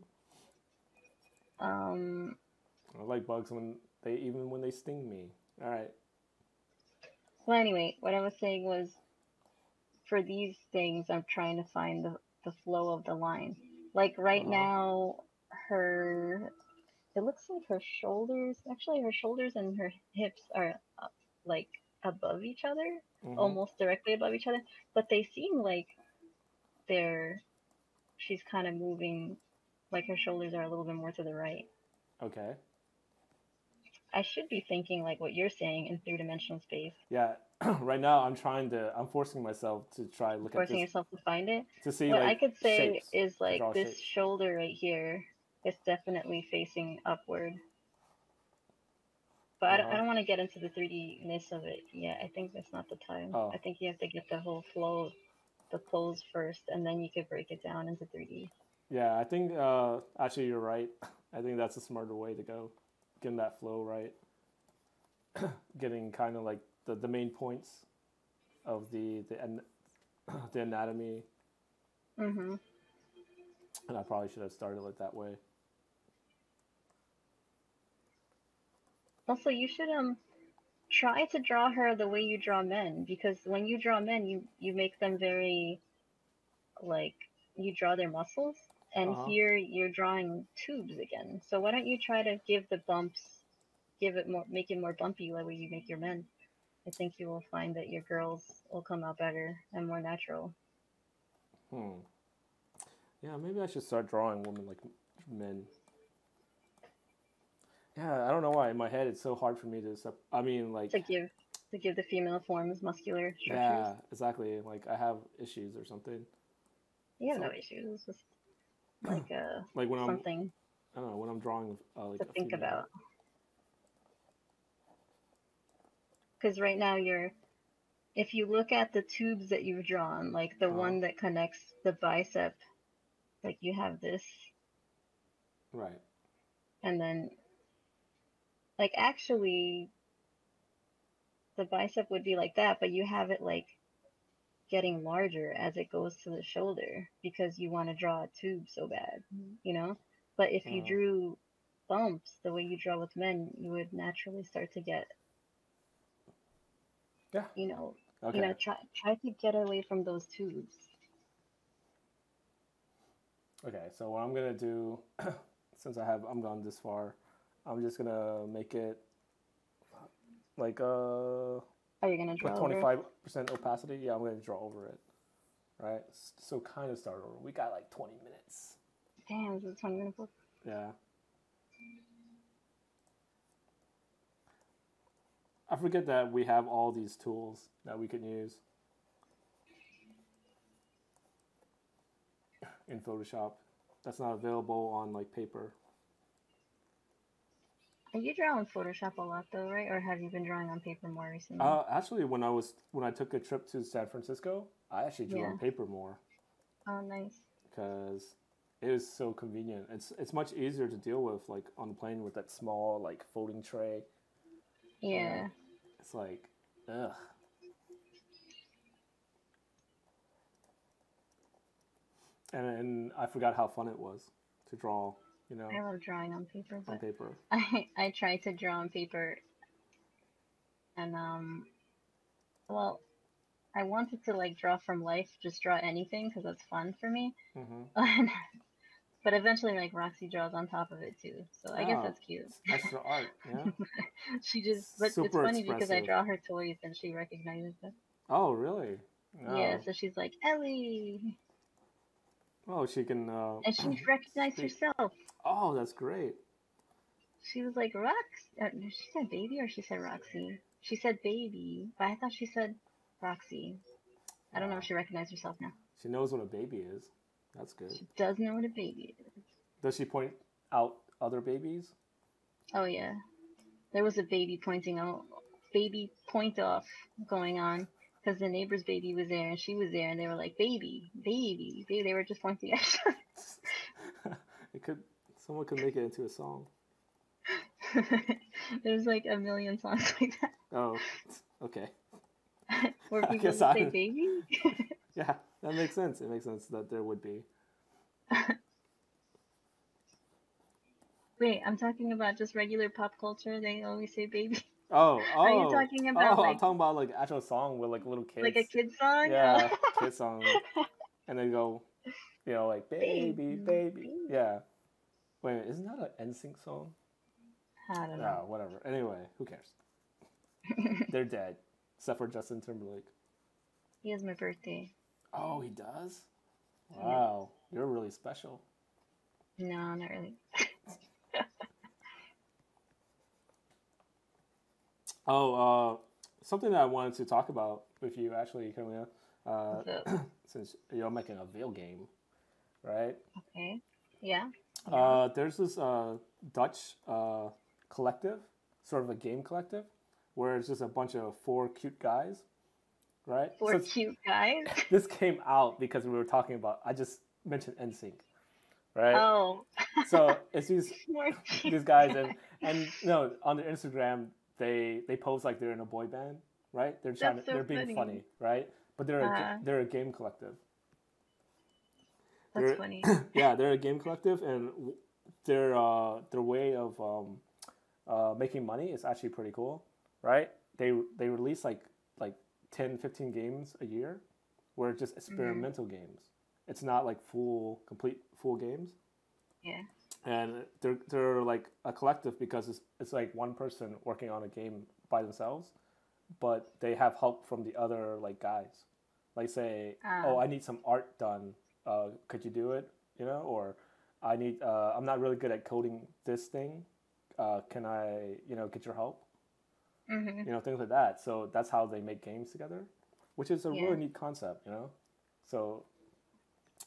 Um, I like bugs when they even when they sting me. All right. well, anyway, what I was saying was, for these things, I'm trying to find the the flow of the line. Like right Uh-huh. now, her it looks like her shoulders actually her shoulders and her hips are uh, like above each other Mhm. almost directly above each other but they seem like they're she's kind of moving like her shoulders are a little bit more to the right Okay. i should be thinking like what you're saying in three-dimensional space Yeah. right now, I'm trying to. I'm forcing myself to try look forcing at this yourself to find it to see what like i could say shapes. is like this shapes. shoulder right here is definitely facing upward but I don't, I Uh-huh. don't want to get into the 3d-ness of it yet i think that's not the time Oh. i think you have to get the whole flow the pose first and then you could break it down into 3d Yeah, I think uh, actually you're right. I think that's a smarter way to go. Getting that flow right. Getting kind of like the, the main points of the the an- the anatomy, mm-hmm and I probably should have started it that way. Also you should um try to draw her the way you draw men because when you draw men you you make them very like you draw their muscles and Uh-huh. here you're drawing tubes again so why don't you try to give the bumps give it more make it more bumpy like way you make your men i think you will find that your girls will come out better and more natural Hmm. Yeah, maybe I should start drawing women like men. Yeah, I don't know why in my head it's so hard for me to. Sep- I mean, like. to give to give the female forms muscular structures Yeah, exactly. Like I have issues or something. you have no issues it's just like uh Like when I'm, something I don't know, when I'm drawing uh, like to a think female. about. Because right now you're, if you look at the tubes that you've drawn, like the Uh-huh. one that connects the bicep, like you have this, Right. and then, like actually, the bicep would be like that, but you have it like getting larger as it goes to the shoulder because you want to draw a tube so bad, mm-hmm. you know? But if you drew bumps the way you draw with men, you would naturally start to get, Yeah. you know, Okay. you know, try try to get away from those tubes. Okay. So what I'm gonna do, since I have I'm gone this far, I'm just gonna make it like uh Are you gonna draw with twenty five percent opacity. Yeah, I'm gonna draw over it. Right. So kind of start over. We got like twenty minutes. Damn, this is twenty minutes. Yeah. I forget that we have all these tools that we can use in Photoshop. That's not available on like paper. Are you drawing Photoshop a lot though, right? Or have you been drawing on paper more recently? Uh, actually, when I was when I took a trip to San Francisco, I actually drew on paper more oh, nice. because it was so convenient. It's it's much easier to deal with like on the plane with that small like folding tray. Yeah. It's like, ugh. And, and I forgot how fun it was to draw, you know, I love drawing on paper, on paper. I I tried to draw on paper, and um, well, I wanted to like draw from life, just draw anything because that's fun for me. hmm but eventually, like Roxy draws on top of it too, so I guess Oh. that's cute. It's extra art, yeah. she just, but it's Super funny because I draw her toys and she recognizes them. Oh, really? Yeah, Oh. so she's like Ellie, Oh, she can. Uh, and she recognized herself. oh, that's great. She was like Rox. Uh, she said baby or she said Roxy. She said baby, but I thought she said Roxy. I don't know if she recognized herself now. She knows what a baby is. That's good. She does know what a baby is. Does she point out other babies? Oh yeah, there was a baby pointing out, baby point off going on because the neighbor's baby was there and she was there and they were like baby, baby, baby. They were just pointing at each other. it could. Someone could make it into a song. There's like a million songs like that Oh, okay. where I people guess just say baby. Yeah, that makes sense. It makes sense that there would be. Wait, I'm talking about just regular pop culture. They always say baby. Oh, oh. Are you oh, talking about oh, I'm talking about like actual song with like little kids. like a kid song? Yeah, oh. kid song. And they go, you know, like baby, Baby. Yeah. Wait, isn't that an NSYNC song? I don't Yeah, know. whatever. Anyway, who cares? They're dead, except for Justin Timberlake. he has my birthday. Oh, he does. Wow, you're really special. No, not really. Oh, uh, something that I wanted to talk about with you actually, Camilla, uh, up? since you're making a Veil game, right? Okay. Yeah. Uh, there's this uh, Dutch uh, collective, sort of a game collective, where it's just a bunch of four cute guys, right? Four So cute guys. this came out because we were talking about. I just mentioned NSYNC, right? Oh. So it's these these guys and and know on their Instagram they they pose like they're in a boy band, right? They're trying That's to, so they're being funny. right? But they're a, Uh-huh. they're a game collective. That's They're- funny. yeah, they're a game collective, and their uh, their way of um, uh, making money is actually pretty cool, right? They they release like like 10, 15 games a year, where it's just experimental games. It's not like full complete full games, Yeah. And they're they're like a collective because it's it's like one person working on a game by themselves, but they have help from the other like guys. Like say, Ah. oh, I need some art done. Uh, could you do it? You know, or I need. Uh, I'm not really good at coding this thing. Uh, can I, you know, get your help? hmm You know, things like that. So that's how they make games together, which is a Yeah. really neat concept. You know, so.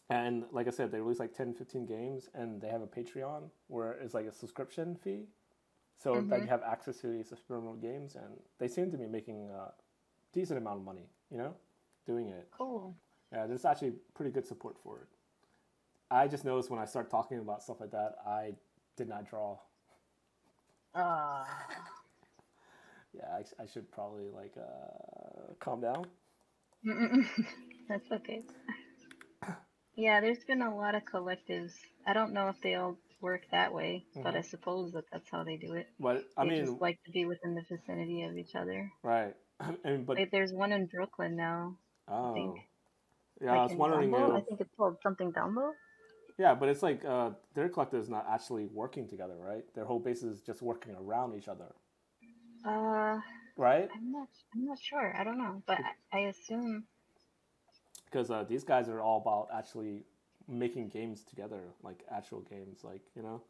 And like I said, they release like 10, 15 games, and they have a Patreon where it's like a subscription fee, so that Mhm. you have access to these experimental games, and they seem to be making a decent amount of money. You know, doing it. Cool. Yeah, there's actually pretty good support for it. I just noticed when I start talking about stuff like that, I did not draw. Uh, Yeah, I, I should probably like uh, calm down. that's okay. Yeah, there's been a lot of collectives. I don't know if they all work that way, but I suppose that that's how they do it. Well, I they mean, just like to be within the vicinity of each other. right? I mean, but Like, there's one in Brooklyn now. oh, think. yeah, I was wondering. Dumbo. I think it's called something Dumbo. yeah, but it's like uh, their collective is not actually working together, right? Their whole base is just working around each other, Uh, right? I'm not. I'm not sure. I don't know, but I, I assume. Because uh, these guys are all about actually making games together, like actual games, like you know.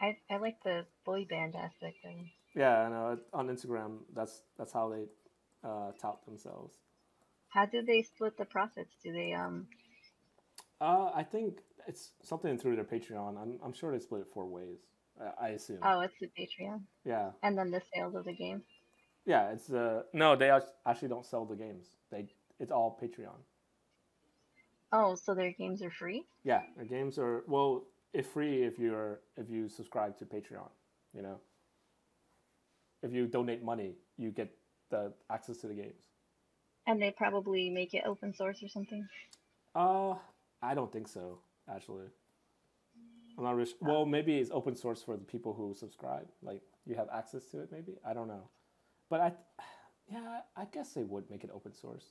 I I like the boy band aspect it. Yeah, and uh, on Instagram, that's that's how they uh, tout themselves. How do they split the profits? Do they um? Uh, I think it's something through their Patreon. I'm, I'm sure they split it four ways. I, I assume. Oh, it's the Patreon, Yeah, and then the sales of the game. Yeah. It's uh no, they actually don't sell the games. They it's all Patreon. Oh, so their games are free? Yeah, the games are well, if free if you're if you subscribe to Patreon. You know, if you donate money, you get the access to the games. And they probably make it open source or something. Uh, I don't think so. Actually, I'm not really. su- Well, maybe it's open source for the people who subscribe. Like you have access to it. Maybe I don't know, but I, yeah, I guess they would make it open source.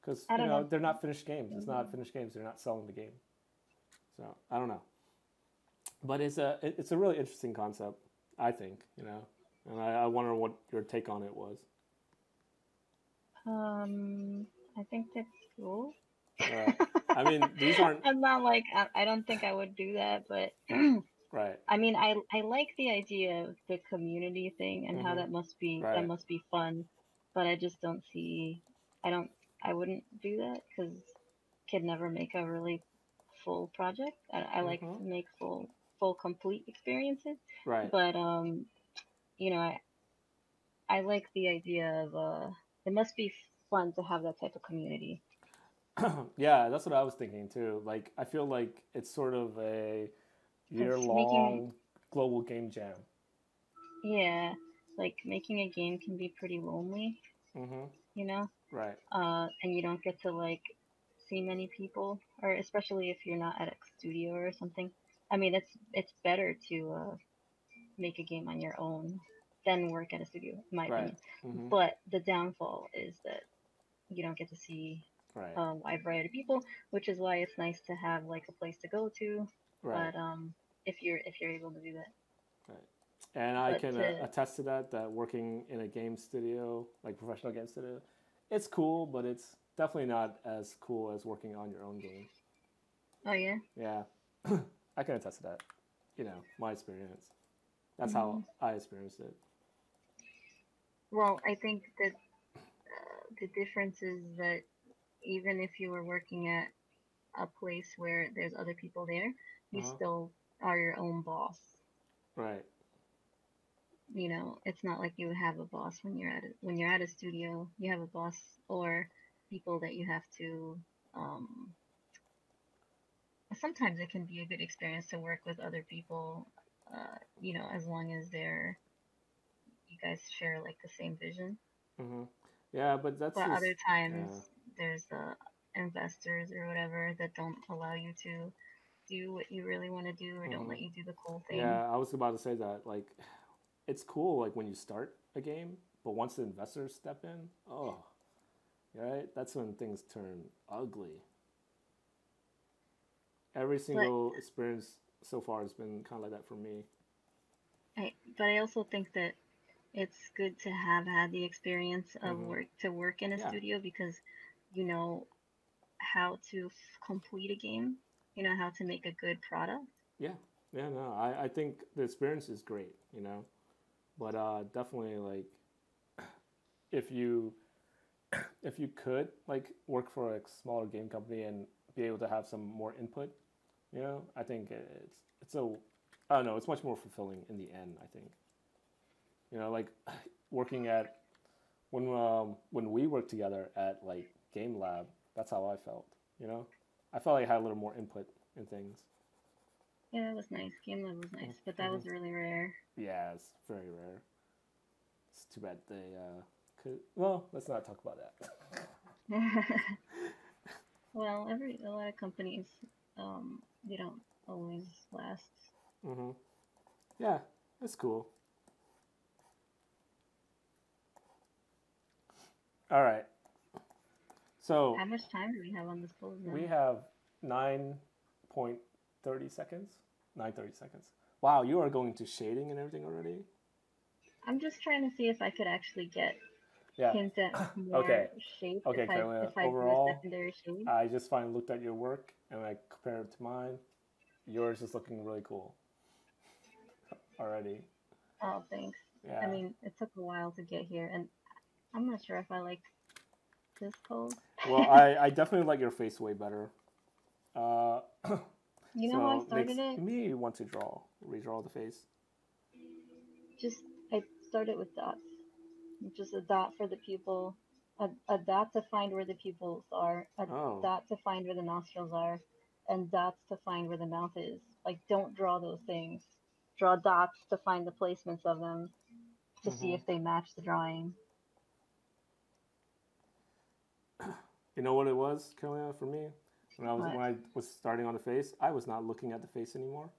Because you know, know. they're not finished games. It's not finished games. They're not selling the game. So I don't know. But it's a it's a really interesting concept. I think you know, and I, I wonder what your take on it was. Um, I think that's cool. Right. I mean, these aren't I'm not like I, I don't think I would do that, but right. I mean, I I like the idea of the community thing and how Mhm. that must be Right. that must be fun, but I just don't see. I don't. I wouldn't do that because could never make a really full project. I, I like Mhm. to make full full complete experiences, Right. but um, you know, I I like the idea of uh, it must be fun to have that type of community. yeah, that's what I was thinking too. Like, I feel like it's sort of a year long global game jam. Yeah, like making a game can be pretty lonely, hmm you know. Right. uh, and you don't get to like see many people, or especially if you're not at a studio or something. I mean, it's it's better to uh, make a game on your own than work at a studio, in my Right. opinion. hmm But the downfall is that you don't get to see Right. a wide variety of people, which is why it's nice to have like a place to go to. Right. But um, if you're if you're able to do that, Right. And I But can to- uh, attest to that. That working in a game studio, like professional game studio, it's cool, but it's definitely not as cool as working on your own game. oh yeah, Yeah, I can attest to that. You know, my experience. That's how I experienced it. Well, I think that uh, the difference is that even if you were working at a place where there's other people there, you Uh-huh. still are your own boss. Right. You know, it's not like you have a boss when you're at a, when you're at a studio. You have a boss or people that you have to. Um, sometimes it can be a good experience to work with other people. Uh, you know, as long as they're you guys share like the same vision. hmm Yeah, but that's but just, other times yeah. there's uh, investors or whatever that don't allow you to do what you really want to do or don't let you do the cool thing. Yeah, I was about to say that. Like, it's cool like when you start a game, but once the investors step in, oh, right, that's when things turn ugly. Every single experience so far has been kind of like that for me. I, but I also think that it's good to have had the experience of Mhm. work to work in a Yeah. studio because you know how to f- complete a game. You know how to make a good product. Yeah, yeah, no, I, I think the experience is great, you know, but uh, definitely like if you if you could like work for a smaller game company and be able to have some more input, you know, I think it's it's so I don't know, it's much more fulfilling in the end. I think, you know, like working at when um, when we worked together at like Game Lab, that's how I felt. You know, I felt like I had a little more input in things. Yeah, that was nice. Game Lab was nice, but that was really rare. Yeah, it's very rare. It's too bad they uh could well, let's not talk about that. well, every a lot of companies, um, they don't always last. mhm. Yeah, it's cool. All right. So How much time do we have on this poll now? we have 9.30 seconds. 9.30 seconds. Wow, you are going to shading and everything already? I'm just trying to see if I could actually get Yeah. hint at more Okay. shape Okay, if I, if I overall, do a secondary shade. I just finally looked at your work and I compared it to mine. Yours is looking really cool already. oh, thanks. Yeah. I mean, it took a while to get here, and I'm not sure if I like this pose. well, I, I definitely like your face way better. Uh, You know how I started makes it? me want to draw, redraw the face. Just I started with dots. Just a dot for the pupil, a, a dot to find where the pupils are, a Oh. dot to find where the nostrils are, and dots to find where the mouth is. Like, don't draw those things. Draw dots to find the placements of them to see Mhm. if they match the drawing. You know what it was, for me? When I was What? when I was starting on the face, I was not looking at the face anymore.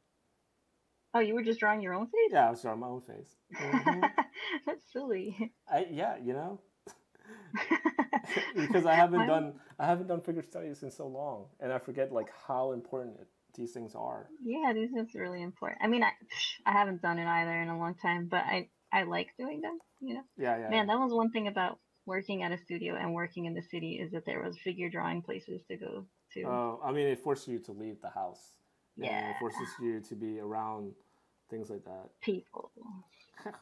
Oh, you were just drawing your own face? Yeah, I was drawing my own face. Mhm. That's silly. I yeah, you know, because I haven't done I haven't done figure studies in so long, and I forget like how important it, these things are. Yeah, these are really important. I mean, I I haven't done it either in a long time, but I I like doing them. You know, Yeah, yeah. man, that was one thing about working at a studio and working in the city is that there was figure drawing places to go to. Uh, I mean, it forces you to leave the house. Yeah. it forces you to be around things like that. People.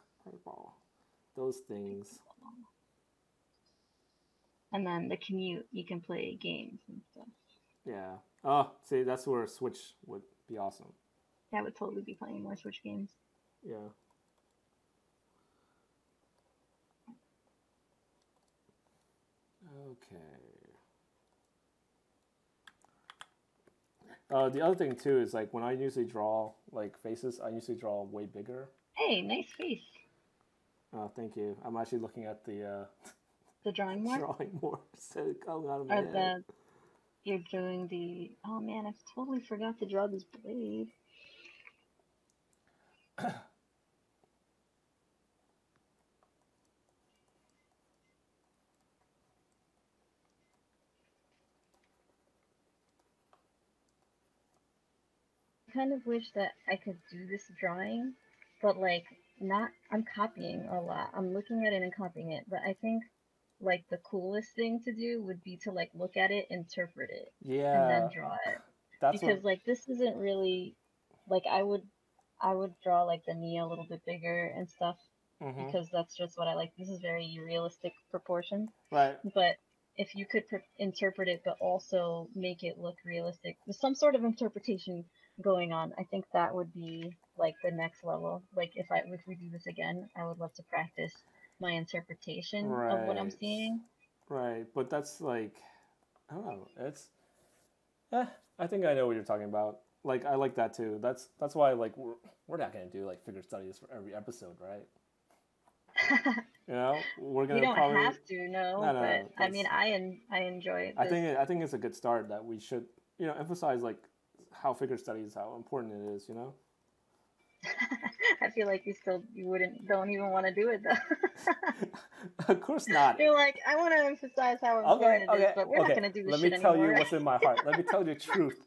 Those things. And then the commute, you can play games and stuff. Yeah. Oh, see, that's where Switch would be awesome. I would totally be playing more Switch games. Yeah. Okay. Uh, the other thing too is like when I usually draw like faces, I usually draw way bigger. Hey, nice face. Oh, thank you. I'm actually looking at the uh, The drawing more? drawing more of coming out of my Or head. the you're doing the oh man, I totally forgot to draw this blade. kind of wish that I could do this drawing, but like not. I'm copying a lot. I'm looking at it and copying it, but I think like the coolest thing to do would be to like look at it, interpret it, Yeah, and then draw it. that's because what. like this isn't really like I would I would draw like the knee a little bit bigger and stuff mhm, because that's just what I like. This is very realistic proportions, Right. but if you could pr- interpret it but also make it look realistic with some sort of interpretation going on, I think that would be like the next level. Like if I if we do this again, I would love to practice my interpretation of what I'm seeing. Right, but that's like, I don't know. It's, eh, I think I know what you're talking about. Like, I like that too. That's that's why like we're we're not gonna do like figure studies for every episode, right? You know, we're gonna don't probably. have to, no, No, no, but I mean, I en- I enjoy. I think it, I think it's a good start that we should you know emphasize like how figure studies how important it is. You know. I feel like you still you wouldn't don't even want to do it though. of course not. You're like, I want to emphasize how Okay, important it is, okay, but we're okay. not gonna do this Let me tell anymore. you what's in my heart. Let me tell you the truth.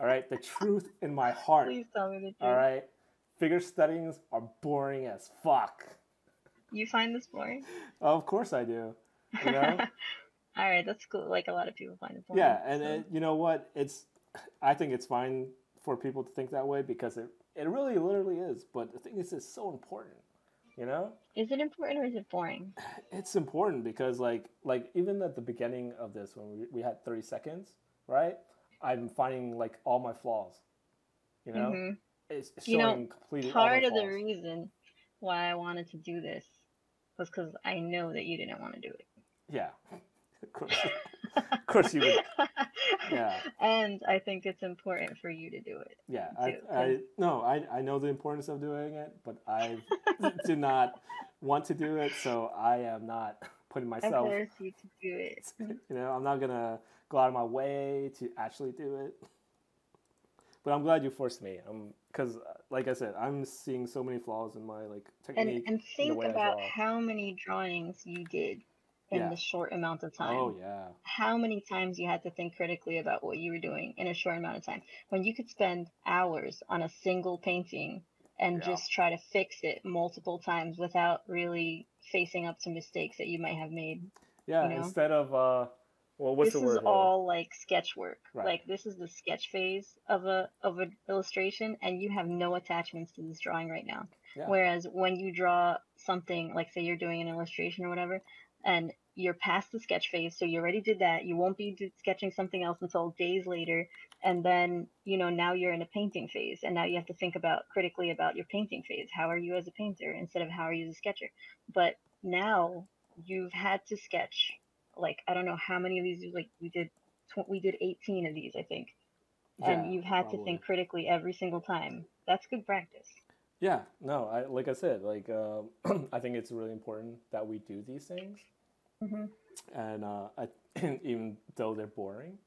All right, the truth in my heart. Please tell me the truth. All right, figure studies are boring as fuck. You find this boring? Of course I do. You know. All right, that's cool. Like a lot of people find it boring. yeah, and so- it, you know what? It's I think it's fine for people to think that way because it it really literally is. But the thing is, it's so important. You know, is it important or is it boring? it's important because like like even at the beginning of this when we, we had 30 seconds right i'm finding like all my flaws you know Mhm. it's it's You know, showing completely all my Part of the reason why I wanted to do this was because I know that you didn't want to do it. yeah of course of course you would. Yeah. And I think it's important for you to do it. yeah I, I no I, I know the importance of doing it but i do not want to do it so i am not putting I myself force you to do it. you know i'm not gonna go out of my way to actually do it. But i'm glad you forced me. Um because like i said i'm seeing so many flaws in my like technique and and think about how many drawings you did in Yeah. the short amount of time. oh yeah How many times you had to think critically about what you were doing in a short amount of time when you could spend hours on a single painting and Yeah. just try to fix it multiple times without really facing up to mistakes that you might have made. yeah know? instead of uh well what's this the word is here? all like sketch work. Right. Like this is the sketch phase of a of an illustration and you have no attachments to this drawing right now. Yeah. Whereas when you draw something like say you're doing an illustration or whatever and you're past the sketch phase so you already did that. You won't be sketching something else until days later and then you know now you're in a painting phase and now you have to think about critically about your painting phase. How are you as a painter instead of how are you as a sketcher? But now you've had to sketch like I don't know how many of these like we did tw- we did 18 of these I think. Yeah, and you've had to think critically every single time. That's good practice yeah no i like i said like um i think it's really important that we do these things hmm and uh I, even though they're boring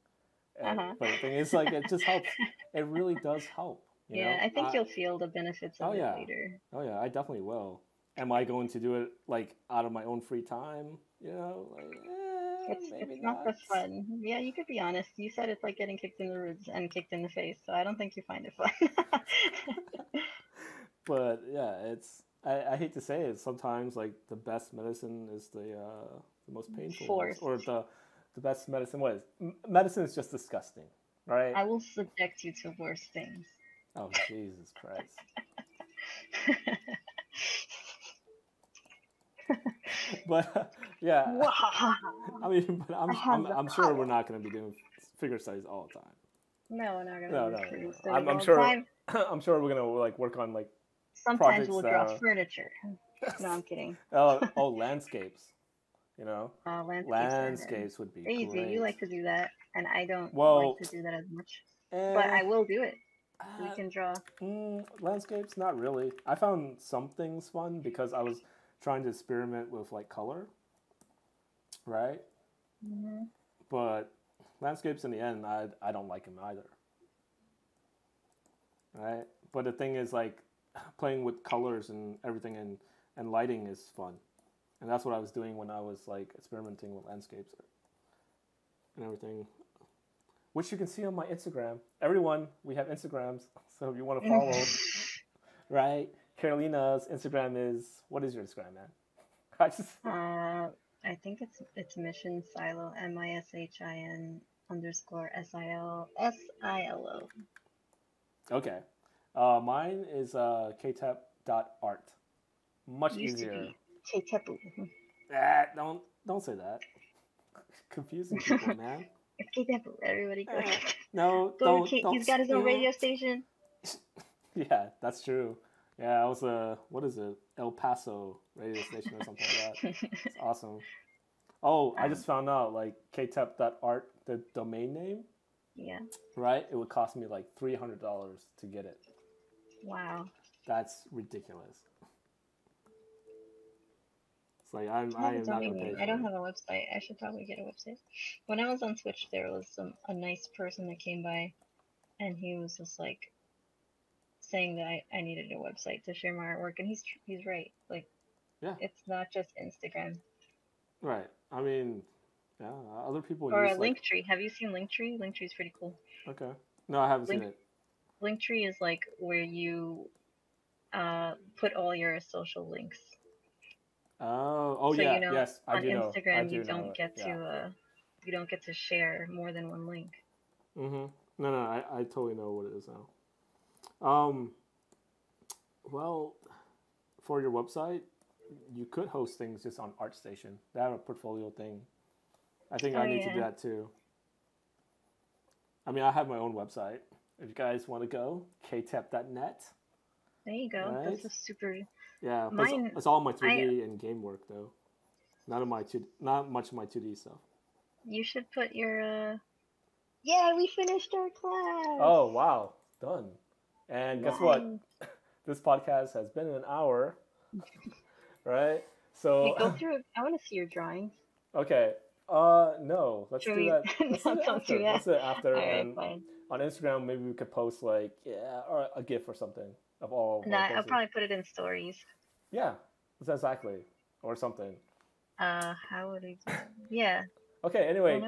and- Uh-huh. but the thing is like it just helps it really does help you yeah know? I think you'll feel the benefits of oh, it yeah. later Oh yeah, I definitely will. Am I going to do it like out of my own free time? You know, like eh, it's, maybe it's not the fun yeah you could be honest you said it's like getting kicked in the ribs and kicked in the face so I don't think you find it fun But yeah, it's I, I hate to say it. Sometimes like the best medicine is the uh, the most painful, ones, or the the best medicine. was M- medicine is just disgusting, right? I will subject you to worse things Oh Jesus Christ! But yeah, I mean, but I'm I'm, I'm sure we're not going to be doing figure studies all the time. no we're not gonna No, do no, figure no. studies I'm, I'm all the sure. time. I'm sure we're gonna like work on like sometimes we'll draw uh, furniture no I'm kidding oh, oh landscapes. You know, uh, landscapes, landscapes would be easy great. you like to do that and I don't Well, like to do that as much Eh, but I will do it we uh, can draw mm, landscapes, not really. I found some things fun because I was trying to experiment with like color, right? Mm-hmm. But landscapes in the end, I I don't like them either. Right? But the thing is, like, playing with colors and everything and and lighting is fun, and that's what I was doing when I was like experimenting with landscapes and everything. which you can see on my Instagram. Everyone, we have Instagrams, so if you want to follow, right? Carolina's Instagram is what is your Instagram, man? I just uh, I think it's it's Mission Silo M I S H I N underscore S I L S I L O. Okay, uh, mine is uh, ktep.art. Much Used easier. Ktepu. Ah, don't don't say that. Confusing people, man. It's Ktepu. Everybody go. no, don't, don't. He's got his own radio station. yeah, that's true. Yeah, I was a what is it? El Paso radio station or something like that. It's awesome. Oh, I just found out like ktep.art, the domain name. Yeah. Right? It would cost me like three hundred dollars to get it. Wow. That's ridiculous. It's like I'm I, I am not I don't have a website. I should probably get a website. When I was on Twitch, there was some a nice person that came by and he was just like saying that I, I needed a website to share my artwork and he's he's right. Like yeah. It's not just Instagram. Right. I mean, yeah, other people or use a like... Linktree. Have you seen Linktree? Linktree is pretty cool. Okay. No, I haven't Link, seen it. Linktree is like where you uh, put all your social links. Oh, oh so, yeah, you know, yes, I on do Instagram, know. do you don't know get to uh, you don't get to share more than one link. Mm-hmm. No, no, I, I totally know what it is now. Um. Well, for your website, you could host things just on ArtStation. They have a portfolio thing. I think oh, I need yeah. to do that too. I mean, I have my own website. If you guys want to go, ktep.net. There you go. Right? That's a super. Yeah, Mine, it's, it's all my 3D I, and game work though. None of my two, not much of my 2D stuff. You should put your. uh Yeah, we finished our class. Oh wow, done. And guess what? this podcast has been an hour. right? So hey, go through. I want to see your drawings. Okay. Uh, no. Let's Should do we... that. Let's no, do that after. Let's do it after. All and fine. on Instagram, maybe we could post like yeah, or a GIF or something of all. Of nah, I'll probably put it in stories. Yeah, exactly, or something. Uh, how would we? Do yeah. Okay. Anyway,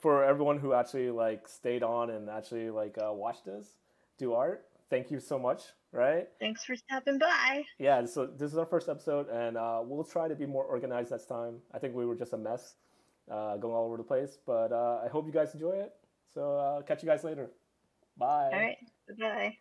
for everyone who actually like stayed on and actually like uh, watched this do art, thank you so much right? Thanks for stopping by. Yeah, so this is our first episode, and uh, we'll try to be more organized next time. I think we were just a mess uh, going all over the place, but uh, I hope you guys enjoy it. So uh, catch you guys later. Bye. All right. Bye.